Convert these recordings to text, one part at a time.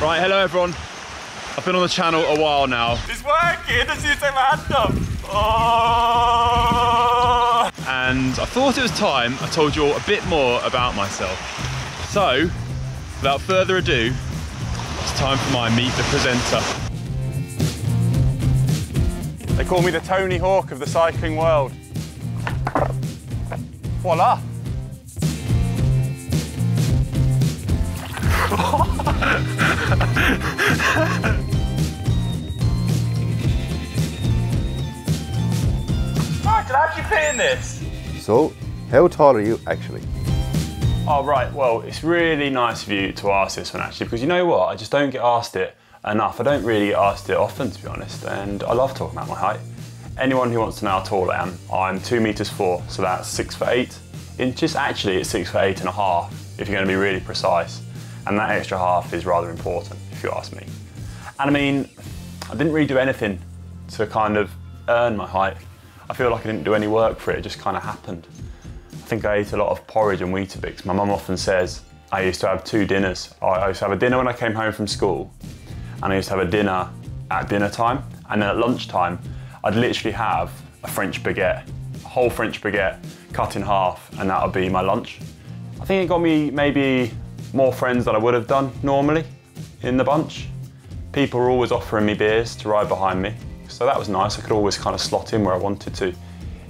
Right, hello everyone. I've been on the channel a while now. It's working. Let's see take my hand up. Oh. And I thought it was time I told you all a bit more about myself. So, without further ado, it's time for my Meet the Presenter. They call me the Tony Hawk of the cycling world. Voila. I can actually fit in this. So, how tall are you actually? Oh, right. Well, it's really nice of you to ask this one actually, because you know what? I just don't get asked it enough. I don't really get asked it often, to be honest, and I love talking about my height. Anyone who wants to know how tall I am, I'm two meters four, so that's six foot eight inches. Actually, it's six foot eight and a half, if you're going to be really precise. And that extra half is rather important, if you ask me. And I mean, I didn't really do anything to kind of earn my height. I feel like I didn't do any work for it, it just kind of happened. I think I ate a lot of porridge and Weetabix. My mum often says I used to have two dinners. I used to have a dinner when I came home from school, and I used to have a dinner at dinner time, and then at lunchtime, I'd literally have a French baguette, a whole French baguette cut in half, and that would be my lunch. I think it got me maybe more friends than I would have done normally in the bunch. People were always offering me beers to ride behind me, so that was nice. I could always kind of slot in where I wanted to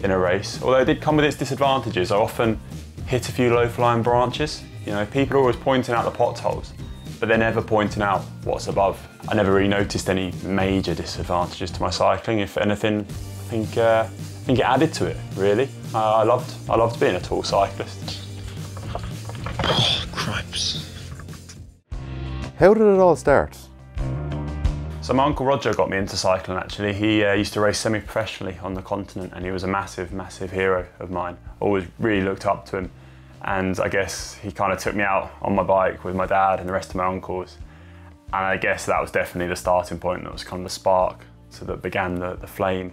in a race. Although it did come with its disadvantages. I often hit a few low-flying branches. You know, people are always pointing out the potholes, but they're never pointing out what's above. I never really noticed any major disadvantages to my cycling. If anything, I think, uh, I think it added to it, really. Uh, I, loved, I loved being a tall cyclist. How did it all start? So my uncle Roger got me into cycling actually. He uh, used to race semi-professionally on the continent and he was a massive, massive hero of mine. Always really looked up to him. And I guess he kind of took me out on my bike with my dad and the rest of my uncles. And I guess that was definitely the starting point. That was kind of the spark so that began the, the flame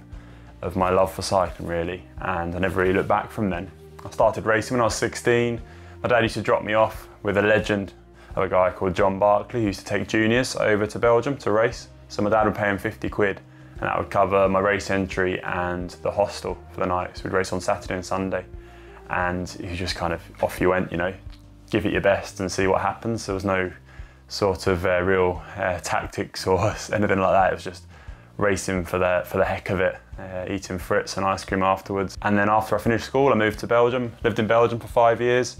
of my love for cycling really. And I never really looked back from then. I started racing when I was 16. My dad used to drop me off with a legend of a guy called John Barkley who used to take juniors over to Belgium to race. So my dad would pay him 50 quid and that would cover my race entry and the hostel for the night. So we'd race on Saturday and Sunday. And you just kind of, off you went, you know, give it your best and see what happens. There was no sort of uh, real uh, tactics or anything like that. It was just racing for the, for the heck of it, uh, eating frits and ice cream afterwards. And then after I finished school, I moved to Belgium, lived in Belgium for five years,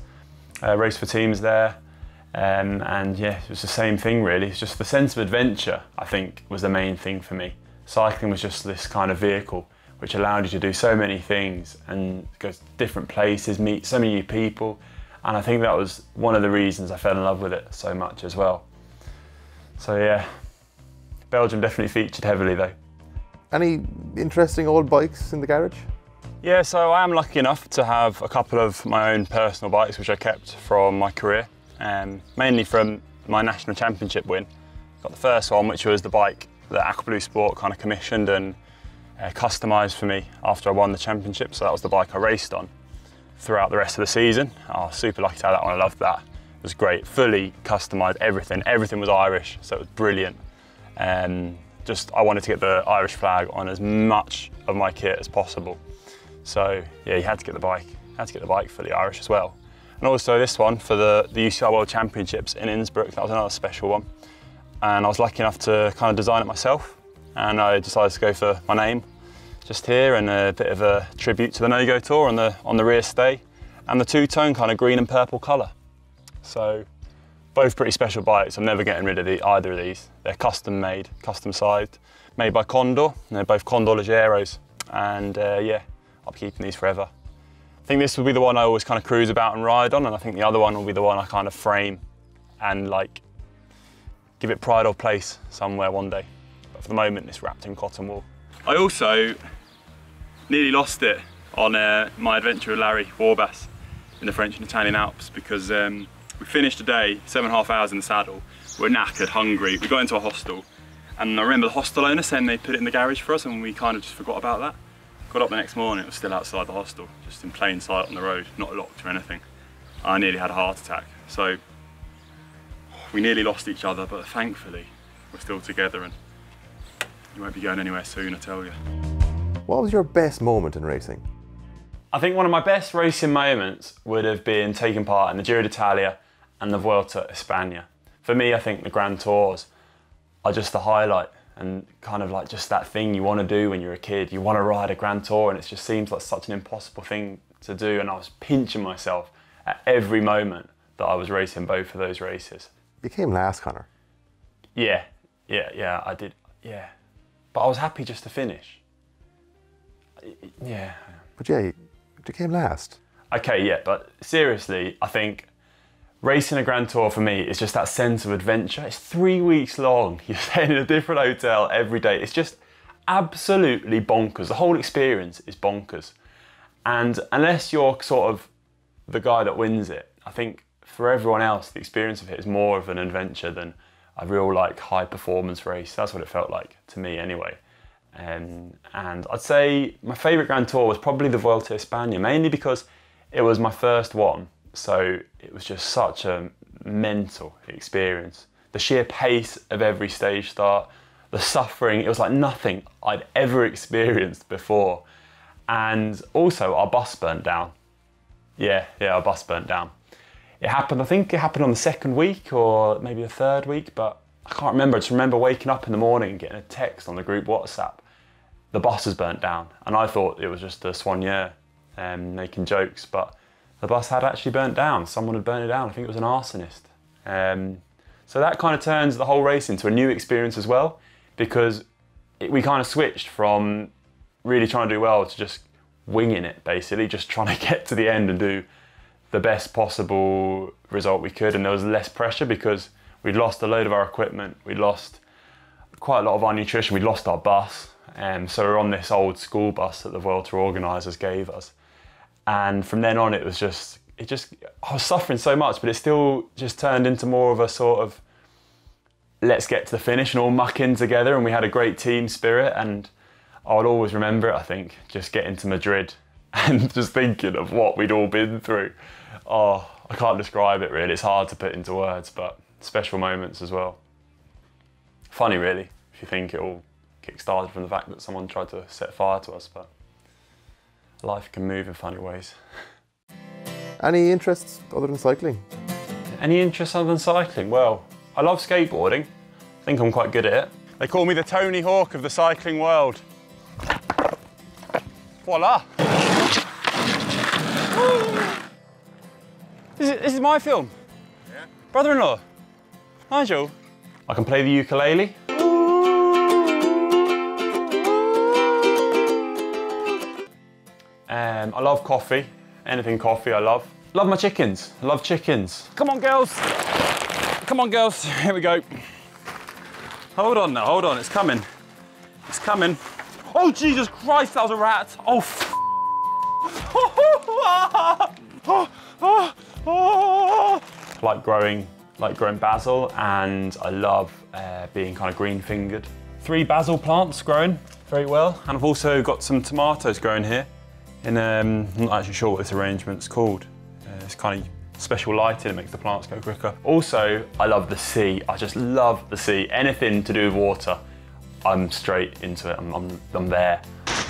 uh, raced for teams there, um, and yeah, it was the same thing really. It's just the sense of adventure, I think, was the main thing for me. Cycling was just this kind of vehicle which allowed you to do so many things and go to different places, meet so many new people. And I think that was one of the reasons I fell in love with it so much as well. So yeah, Belgium definitely featured heavily though. Any interesting old bikes in the garage? Yeah, so I am lucky enough to have a couple of my own personal bikes which I kept from my career um, mainly from my national championship win. Got the first one, which was the bike that Aquablue Sport kind of commissioned and uh, customised for me after I won the championship. So that was the bike I raced on throughout the rest of the season. I was super lucky to have that one. I loved that. It was great, fully customised everything. Everything was Irish, so it was brilliant. Um, just I wanted to get the Irish flag on as much of my kit as possible. So yeah, you had to get the bike. Had to get the bike fully Irish as well. And also this one for the, the UCI World Championships in Innsbruck, that was another special one. And I was lucky enough to kind of design it myself. And I decided to go for my name just here and a bit of a tribute to the No-Go Tour on the, on the rear stay. And the two-tone kind of green and purple colour. So both pretty special bikes. I'm never getting rid of the, either of these. They're custom made, custom sized, made by Condor. They're both Condor Leggeros. And uh, yeah, I'll be keeping these forever. I think this will be the one I always kind of cruise about and ride on, and I think the other one will be the one I kind of frame and like give it pride or place somewhere one day. But for the moment, it's wrapped in cotton wool. I also nearly lost it on uh, my adventure with Larry Warbasse in the French and Italian Alps because um, we finished a day, seven and a half hours in the saddle. We're knackered, hungry. We got into a hostel and I remember the hostel owner saying they put it in the garage for us and we kind of just forgot about that. Got up the next morning, it was still outside the hostel, just in plain sight on the road, not locked or anything. I nearly had a heart attack. So we nearly lost each other, but thankfully we're still together and you won't be going anywhere soon, I tell you. What was your best moment in racing? I think one of my best racing moments would have been taking part in the Giro d'Italia and the Vuelta a España. For me, I think the Grand Tours are just the highlight and kind of like just that thing you want to do when you're a kid. You want to ride a Grand Tour and it just seems like such an impossible thing to do and I was pinching myself at every moment that I was racing both of those races. You came last, Conor. Yeah, yeah, yeah, I did, yeah. But I was happy just to finish. Yeah. But yeah, you came last. Okay, yeah, but seriously, I think racing a Grand Tour for me is just that sense of adventure. It's three weeks long. You're staying in a different hotel every day. It's just absolutely bonkers. The whole experience is bonkers. And unless you're sort of the guy that wins it, I think for everyone else, the experience of it is more of an adventure than a real like high performance race. That's what it felt like to me anyway. Um, and I'd say my favourite Grand Tour was probably the Vuelta a España, mainly because it was my first one. So it was just such a mental experience. The sheer pace of every stage start, the suffering, it was like nothing I'd ever experienced before. And also, our bus burnt down. Yeah, yeah, our bus burnt down. It happened, I think it happened on the second week or maybe the third week, but I can't remember. I just remember waking up in the morning and getting a text on the group WhatsApp. The bus has burnt down. And I thought it was just the soigneur um, making jokes, but the bus had actually burnt down. Someone had burnt it down. I think it was an arsonist. Um, so that kind of turns the whole race into a new experience as well, because it, we kind of switched from really trying to do well to just winging it, basically, just trying to get to the end and do the best possible result we could. And there was less pressure because we'd lost a load of our equipment, we'd lost quite a lot of our nutrition, we'd lost our bus. Um, so we're on this old school bus that the Vuelta organisers gave us. And from then on, it was just, it just, I was suffering so much, but it still just turned into more of a sort of, let's get to the finish and all muck in together. And we had a great team spirit. And I'll always remember it, I think, just getting to Madrid and just thinking of what we'd all been through. Oh, I can't describe it really. It's hard to put into words, but special moments as well. Funny, really, if you think it all kick-started from the fact that someone tried to set fire to us, but life can move in funny ways. Any interests other than cycling? Any interests other than cycling? Well, I love skateboarding. I think I'm quite good at it. They call me the Tony Hawk of the cycling world. Voila! this, is, this is my film. Yeah. Brother-in-law, Nigel. I can play the ukulele. Um, I love coffee. Anything coffee I love. Love my chickens. Love chickens. Come on, girls. Come on, girls. Here we go. Hold on now, hold on. It's coming. It's coming. Oh, Jesus Christ, that was a rat. Oh, f like growing, like growing basil, and I love uh, being kind of green fingered. Three basil plants growing very well, and I've also got some tomatoes growing here. In um, I'm not actually sure what this arrangement's called. Uh, it's kind of special lighting, it makes the plants go quicker. Also, I love the sea. I just love the sea. Anything to do with water, I'm straight into it. I'm, I'm, I'm there.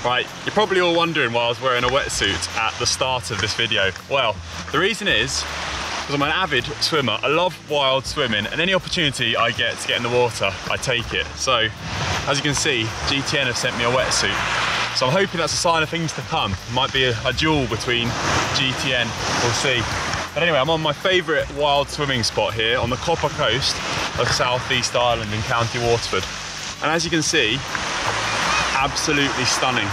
Right, you're probably all wondering why I was wearing a wetsuit at the start of this video. Well, the reason is because I'm an avid swimmer. I love wild swimming and any opportunity I get to get in the water, I take it. So, as you can see, GTN have sent me a wetsuit. So I'm hoping that's a sign of things to come. Might be a, a duel between GTN, we'll see. But anyway, I'm on my favourite wild swimming spot here on the copper coast of South East Ireland in County Waterford. And as you can see, absolutely stunning.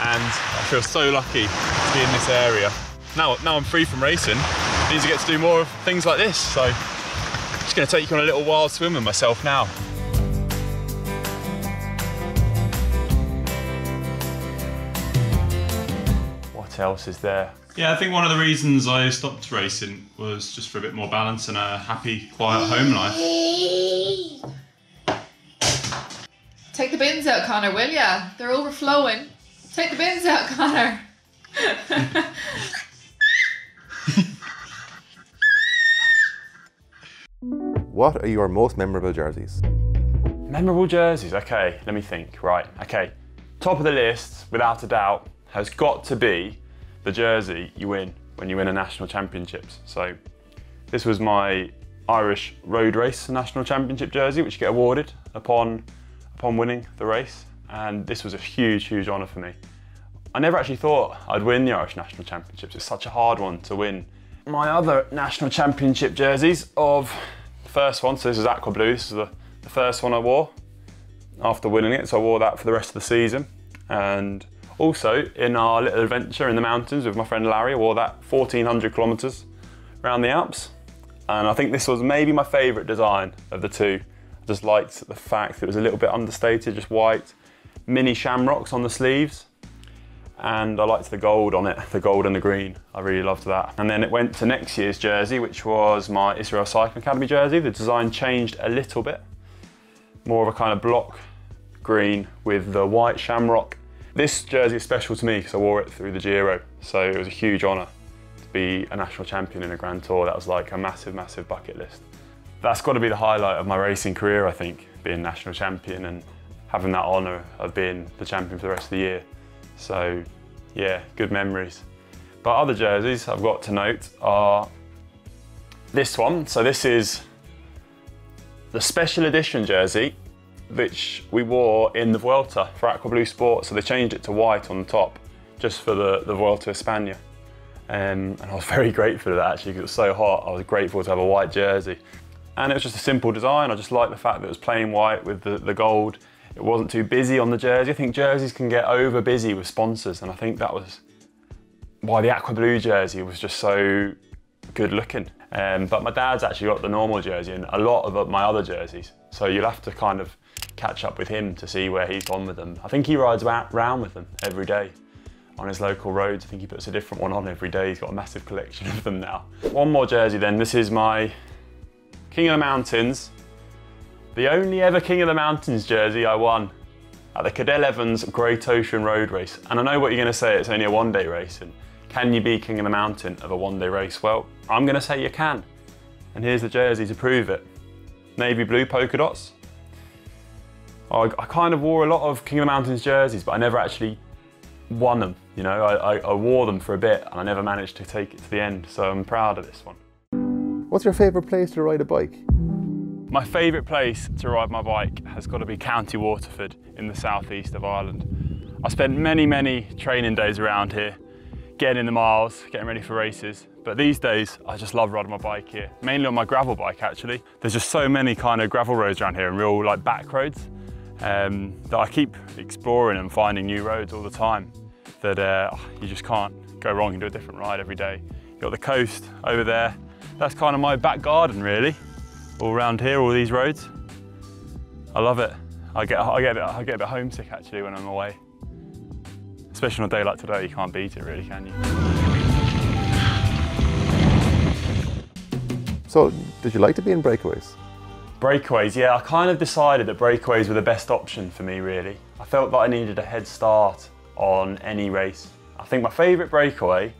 And I feel so lucky to be in this area. Now, now I'm free from racing, it means I get to do more of things like this. So I'm just gonna take you on a little wild swim with myself now. What else is there? Yeah, I think one of the reasons I stopped racing was just for a bit more balance and a happy, quiet home life. Take the bins out, Conor, will ya? They're overflowing. Take the bins out, Conor. What are your most memorable jerseys? Memorable jerseys, okay, let me think. Right, okay. Top of the list, without a doubt, has got to be the jersey you win when you win a national championships. So this was my Irish road race national championship jersey, which you get awarded upon, upon winning the race. And this was a huge, huge honour for me. I never actually thought I'd win the Irish national championships. It's such a hard one to win. My other national championship jerseys of the first one, so this is aqua blue, this is the, the first one I wore after winning it, so I wore that for the rest of the season. And also in our little adventure in the mountains with my friend Larry, I wore that 1400 kilometres around the Alps. And I think this was maybe my favourite design of the two. I just liked the fact that it was a little bit understated, just white, mini shamrocks on the sleeves. And I liked the gold on it, the gold and the green. I really loved that. And then it went to next year's jersey, which was my Israel Cycling Academy jersey. The design changed a little bit. More of a kind of block green with the white shamrock. This jersey is special to me because I wore it through the Giro. So it was a huge honour to be a national champion in a Grand Tour. That was like a massive, massive bucket list. That's got to be the highlight of my racing career, I think, being national champion and having that honour of being the champion for the rest of the year. So yeah, good memories. But other jerseys I've got to note are this one. So this is the special edition jersey, which we wore in the Vuelta for Aqua Blue Sport. So they changed it to white on the top, just for the, the Vuelta España. Um, and I was very grateful for that actually, because it was so hot. I was grateful to have a white jersey. And it was just a simple design. I just liked the fact that it was plain white with the, the gold. It wasn't too busy on the jersey. I think jerseys can get over busy with sponsors, and I think that was why the aqua blue jersey was just so good looking. Um, but my dad's actually got the normal jersey and a lot of my other jerseys. So you'll have to kind of catch up with him to see where he's gone with them. I think he rides around with them every day on his local roads. I think he puts a different one on every day. He's got a massive collection of them now. One more jersey then. This is my King of the Mountains the only ever King of the Mountains jersey I won at the Cadel Evans Great Ocean Road Race. And I know what you're going to say, it's only a one day race. And can you be King of the Mountain of a one day race? Well, I'm going to say you can. And here's the jersey to prove it. Navy blue polka dots. I, I kind of wore a lot of King of the Mountains jerseys, but I never actually won them. You know, I, I, I wore them for a bit and I never managed to take it to the end. So I'm proud of this one. What's your favourite place to ride a bike? My favourite place to ride my bike has got to be County Waterford in the southeast of Ireland. I spent many, many training days around here, getting in the miles, getting ready for races. But these days, I just love riding my bike here, mainly on my gravel bike actually. There's just so many kind of gravel roads around here and real like back roads um, that I keep exploring and finding new roads all the time that uh, you just can't go wrong and do a different ride every day. You've got the coast over there. That's kind of my back garden really all around here, all these roads. I love it. I get, I, get a bit, I get a bit homesick actually when I'm away. Especially on a day like today, you can't beat it really, can you? So, did you like to be in breakaways? Breakaways, yeah, I kind of decided that breakaways were the best option for me really. I felt that I needed a head start on any race. I think my favourite breakaway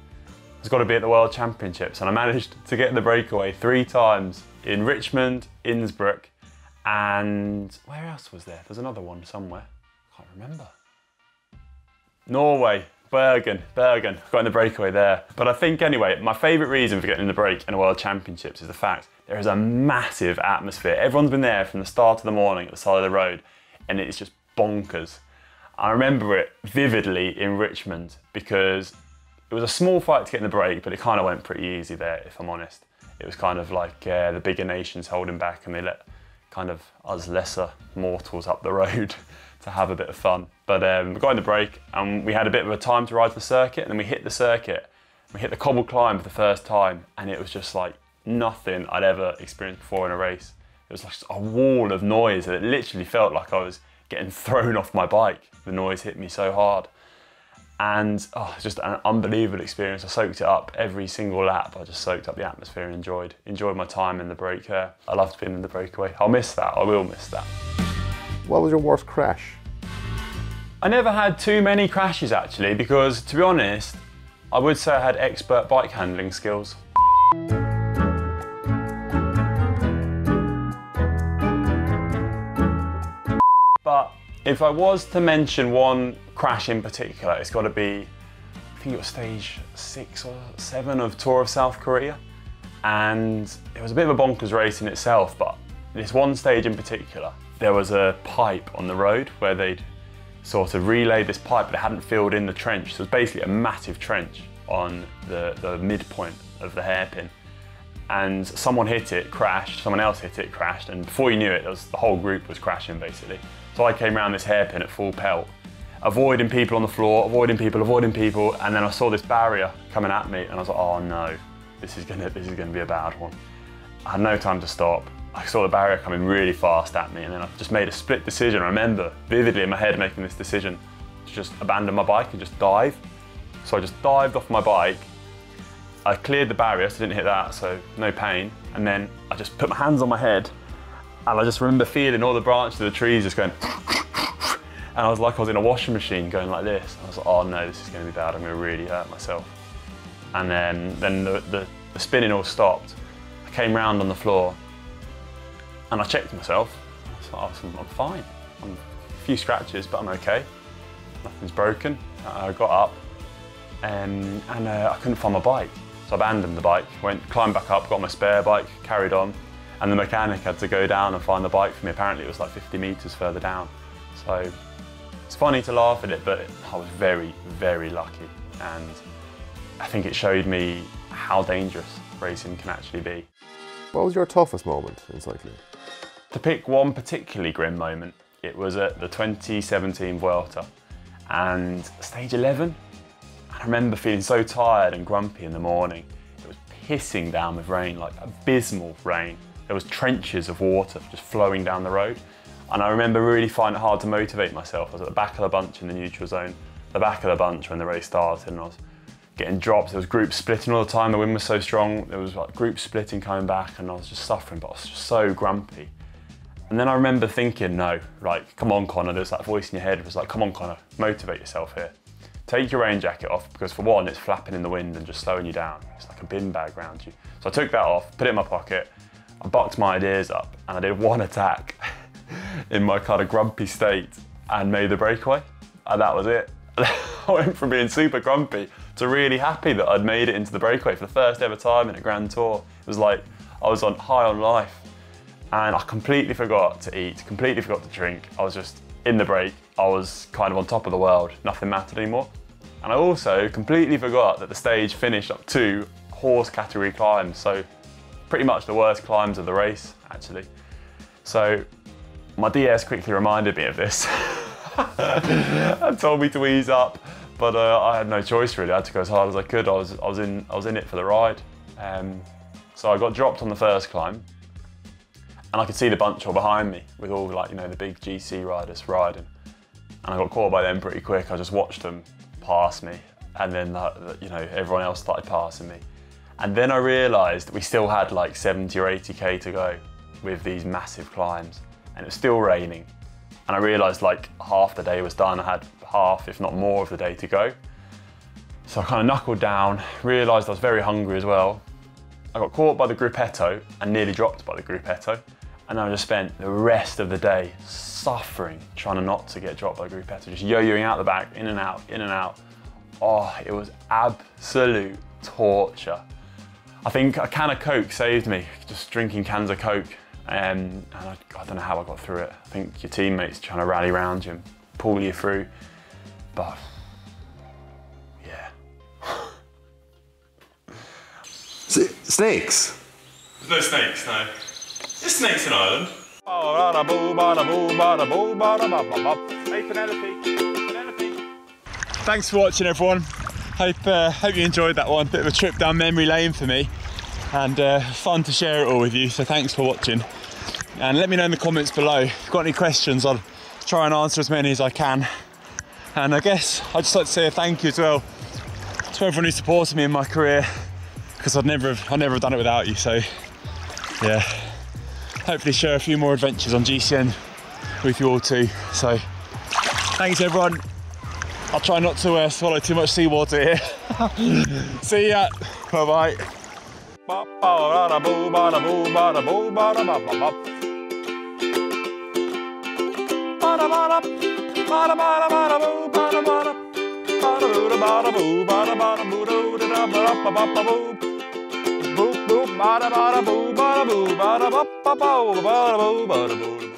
has got to be at the World Championships and I managed to get the breakaway three times in Richmond, Innsbruck, and where else was there? There's another one somewhere. I can't remember. Norway, Bergen, Bergen. Got in the breakaway there. But I think anyway, my favourite reason for getting in the break in the World Championships is the fact there is a massive atmosphere. Everyone's been there from the start of the morning at the side of the road, and it's just bonkers. I remember it vividly in Richmond because it was a small fight to get in the break, but it kind of went pretty easy there, if I'm honest it was kind of like uh, the bigger nations holding back and they let kind of us lesser mortals up the road to have a bit of fun. But um, we got in the break and we had a bit of a time to ride the circuit and then we hit the circuit. We hit the cobble climb for the first time and it was just like nothing I'd ever experienced before in a race. It was like a wall of noise and it literally felt like I was getting thrown off my bike. The noise hit me so hard and oh, just an unbelievable experience. I soaked it up every single lap. I just soaked up the atmosphere and enjoyed enjoyed my time in the break. Uh, I loved being in the breakaway. I'll miss that. I will miss that. What was your worst crash? I never had too many crashes actually because to be honest, I would say I had expert bike handling skills. But if I was to mention one crash in particular, it's got to be, I think it was stage six or seven of Tour of South Korea. And it was a bit of a bonkers race in itself, but this one stage in particular, there was a pipe on the road where they'd sort of relayed this pipe, but it hadn't filled in the trench. So it was basically a massive trench on the, the midpoint of the hairpin. And someone hit it, crashed, someone else hit it, crashed, and before you knew it, it was, the whole group was crashing basically. So I came around this hairpin at full pelt, avoiding people on the floor, avoiding people, avoiding people, and then I saw this barrier coming at me, and I was like, oh no, this is gonna, this is gonna be a bad one. I had no time to stop. I saw the barrier coming really fast at me, and then I just made a split decision. I remember vividly in my head making this decision to just abandon my bike and just dive. So I just dived off my bike. I cleared the barrier, so I didn't hit that, so no pain. And then I just put my hands on my head, and I just remember feeling all the branches of the trees just going. And I was like I was in a washing machine going like this. I was like, oh no, this is going to be bad. I'm going to really hurt myself. And then, then the, the, the spinning all stopped. I came round on the floor and I checked myself. I was like, I'm fine. I'm a few scratches, but I'm okay. Nothing's broken. I got up um, and uh, I couldn't find my bike. So I abandoned the bike, went, climbed back up, got my spare bike, carried on, and the mechanic had to go down and find the bike for me. Apparently it was like 50 metres further down. So it's funny to laugh at it, but I was very, very lucky. And I think it showed me how dangerous racing can actually be. What was your toughest moment in cycling? To pick one particularly grim moment, it was at the 2017 Vuelta and stage 11. I remember feeling so tired and grumpy in the morning. It was pissing down with rain, like abysmal rain. There was trenches of water just flowing down the road. And I remember really finding it hard to motivate myself. I was at the back of the bunch in the neutral zone, the back of the bunch when the race started, and I was getting drops. There was groups splitting all the time. The wind was so strong. There was like groups splitting coming back, and I was just suffering. But I was so grumpy. And then I remember thinking, no, like, come on, Conor. There's that voice in your head. It was like, come on, Conor, motivate yourself here. Take your rain jacket off because for one, it's flapping in the wind and just slowing you down. It's like a bin bag around you. So I took that off, put it in my pocket, I bucked my ideas up, and I did one attack. in my kind of grumpy state and made the breakaway. And that was it. I went from being super grumpy to really happy that I'd made it into the breakaway for the first ever time in a Grand Tour. It was like I was on high on life and I completely forgot to eat, completely forgot to drink. I was just in the break. I was kind of on top of the world. Nothing mattered anymore. And I also completely forgot that the stage finished up two hors category climbs. So pretty much the worst climbs of the race, actually. So my DS quickly reminded me of this and told me to ease up, but uh, I had no choice really. I had to go as hard as I could. I was, I was, in, I was in it for the ride. Um, so I got dropped on the first climb and I could see the bunch all behind me with all like, you know, the big GC riders riding. And I got caught by them pretty quick. I just watched them pass me and then, uh, you know, everyone else started passing me. And then I realised we still had like 70 or 80k to go with these massive climbs and it was still raining. And I realised like half the day was done. I had half, if not more, of the day to go. So I kind of knuckled down, realised I was very hungry as well. I got caught by the gruppetto and nearly dropped by the gruppetto. And I just spent the rest of the day suffering, trying to not to get dropped by the gruppetto, just yo-yoing out the back, in and out, in and out. Oh, it was absolute torture. I think a can of Coke saved me, just drinking cans of Coke. Um, and I, I, don't know how I got through it. I think your teammates trying to rally around you and pull you through. But yeah. snakes? There's no snakes, no. Hey Penelope, Penelope. Thanks for watching everyone. Hope, uh, hope you enjoyed that one. Bit of a trip down memory lane for me and uh, fun to share it all with you. So thanks for watching. And let me know in the comments below if you've got any questions. I'll try and answer as many as I can. And I guess I'd just like to say a thank you as well to everyone who supported me in my career because I'd never have, I'd never have done it without you. So yeah, hopefully share a few more adventures on GCN with you all too. So thanks everyone. I'll try not to uh, swallow too much seawater here. See ya. Bye bye. Bada bada, boo, bada boo, bada ba ba ba bada boo, bada boo.